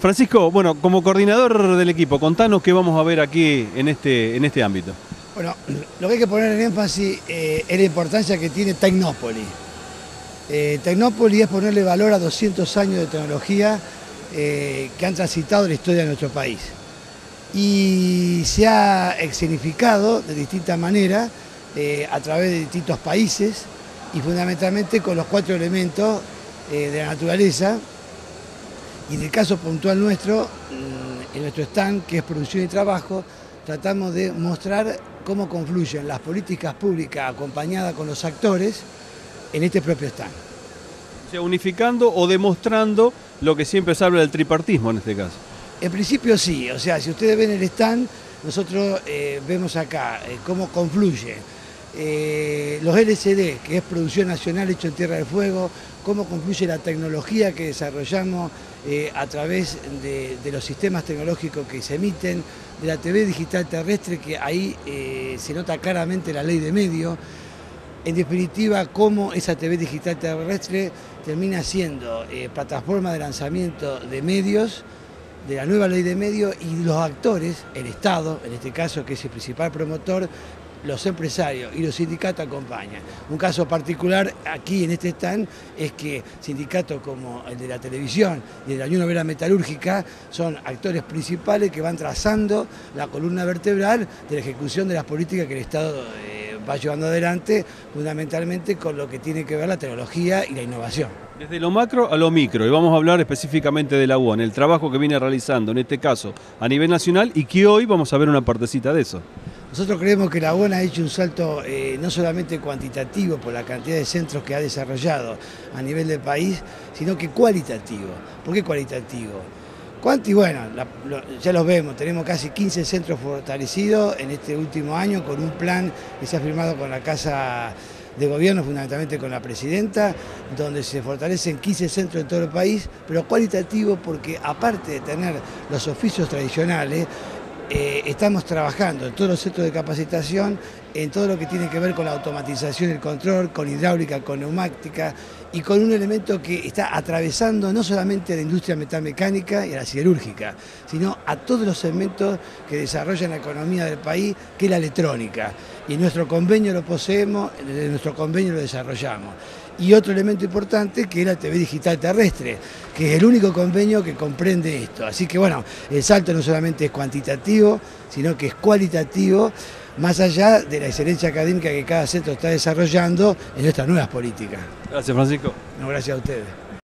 Francisco, bueno, como coordinador del equipo, contanos qué vamos a ver aquí en este, en este ámbito. Bueno, lo que hay que poner en énfasis eh, es la importancia que tiene Tecnópolis. Eh, Tecnópolis es ponerle valor a 200 años de tecnología eh, que han transitado la historia de nuestro país. Y se ha significado de distintas maneras a través de distintos países y fundamentalmente con los cuatro elementos de la naturaleza. Y en el caso puntual nuestro, mm, en nuestro stand, que es producción y trabajo, tratamos de mostrar cómo confluyen las políticas públicas acompañadas con los actores en este propio stand. O sea, unificando o demostrando lo que siempre se habla del tripartismo en este caso. En principio sí, o sea, si ustedes ven el stand, nosotros eh, vemos acá eh, cómo confluye eh, los LCD, que es producción nacional hecho en Tierra del Fuego, cómo concluye la tecnología que desarrollamos eh, a través de, los sistemas tecnológicos que se emiten, de la TV digital terrestre, que ahí eh, se nota claramente la ley de medio. En definitiva, cómo esa TV digital terrestre termina siendo plataforma de lanzamiento de medios, de la nueva ley de medios y los actores, el Estado, en este caso que es el principal promotor, los empresarios y los sindicatos acompañan. Un caso particular aquí en este stand es que sindicatos como el de la televisión y de la Unión Obrera Metalúrgica son actores principales que van trazando la columna vertebral de la ejecución de las políticas que el Estado eh, va llevando adelante, fundamentalmente con lo que tiene que ver la tecnología y la innovación. Desde lo macro a lo micro, y vamos a hablar específicamente de la UON, el trabajo que viene realizando en este caso a nivel nacional y que hoy vamos a ver una partecita de eso. Nosotros creemos que la UON ha hecho un salto eh, no solamente cuantitativo por la cantidad de centros que ha desarrollado a nivel del país, sino que cualitativo. ¿Por qué cualitativo? Cuanti, bueno, ya los vemos, tenemos casi 15 centros fortalecidos en este último año con un plan que se ha firmado con la Casa de Gobierno, fundamentalmente con la Presidenta, donde se fortalecen 15 centros en todo el país, pero cualitativo porque aparte de tener los oficios tradicionales, eh, estamos trabajando en todos los centros de capacitación, en todo lo que tiene que ver con la automatización y el control, con hidráulica, con neumática y con un elemento que está atravesando no solamente a la industria metalmecánica y a la siderúrgica, sino a todos los segmentos que desarrollan la economía del país, que es la electrónica. Y nuestro convenio lo poseemos, nuestro convenio lo desarrollamos y otro elemento importante que es la TV digital terrestre, que es el único convenio que comprende esto. Así que bueno, el salto no solamente es cuantitativo, sino que es cualitativo, más allá de la excelencia académica que cada centro está desarrollando en nuestras nuevas políticas. Gracias, Francisco. No, gracias a ustedes.